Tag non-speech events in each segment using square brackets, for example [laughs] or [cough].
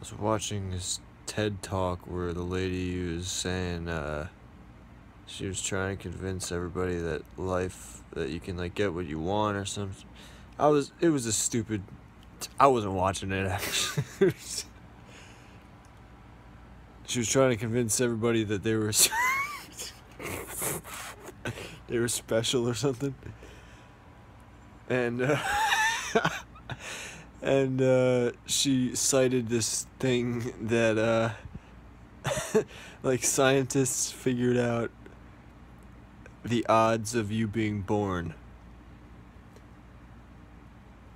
was watching this TED talk where the lady was saying uh, she was trying to convince everybody that life that you can like get what you want or something. I was it was a stupid. I wasn't watching it [laughs] actually. she was trying to convince everybody that they were [laughs] they were special or something. And uh, [laughs] and uh, she cited this thing that uh, [laughs] like scientists figured out the odds of you being born.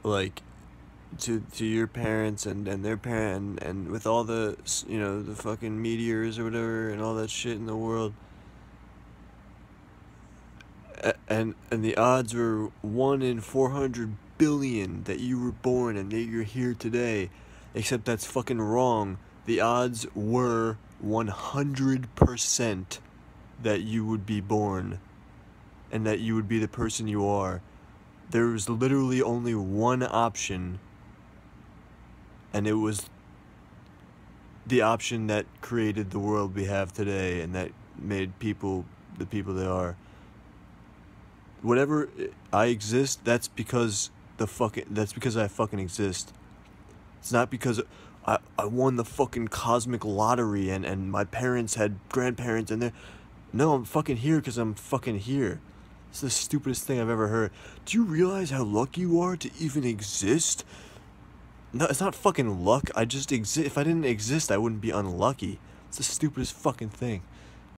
Like to to your parents and and their parent and, and with all the you know the fucking meteors or whatever and all that shit in the world. And and the odds were 1 in 400 billion that you were born and that you're here today. Except that's fucking wrong. The odds were 100% that you would be born and that you would be the person you are. There was literally only one option and it was the option that created the world we have today and that made people the people they are. Whatever i exist that's because the fucking that's because i fucking exist it's not because i i won the fucking cosmic lottery and and my parents had grandparents and they're no i'm fucking here because i'm fucking here it's the stupidest thing I've ever heard. Do you realize how lucky you are to even exist? No, it's not fucking luck. I just exist. If I didn't exist, I wouldn't be unlucky. It's the stupidest fucking thing.